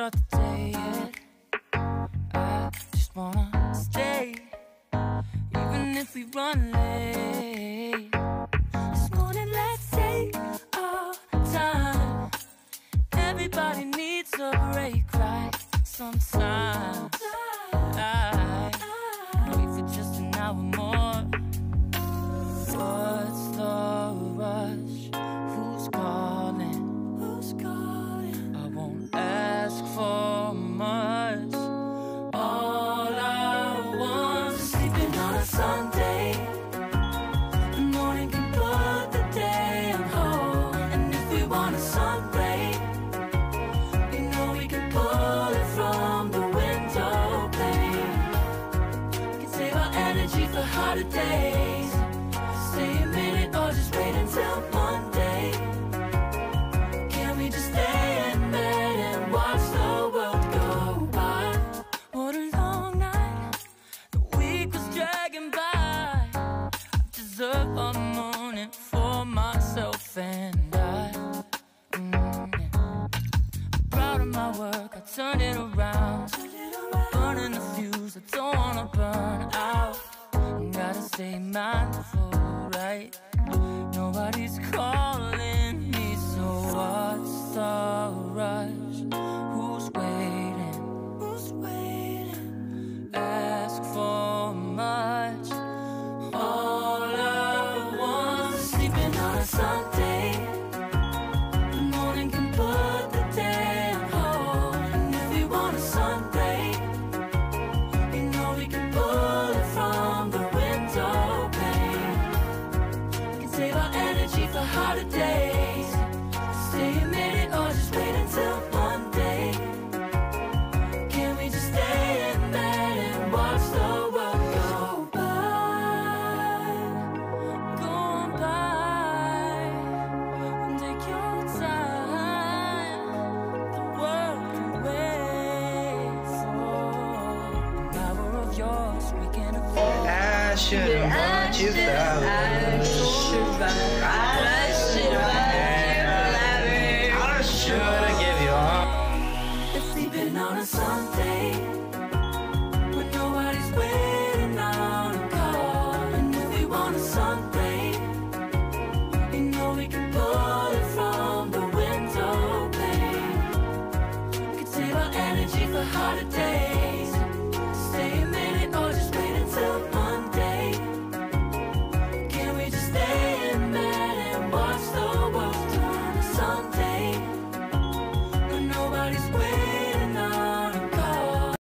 short day yet. I just wanna stay, even if we run late. This morning, let's take our time. Everybody needs a break, right? Sometimes. holiday. like the days. Stay a minute or just wait until Monday. Can we just stay in bed and watch the world go by? Go on by. Take your time. The world can wait for an hour of yours. We can afford. I should want you thousand. something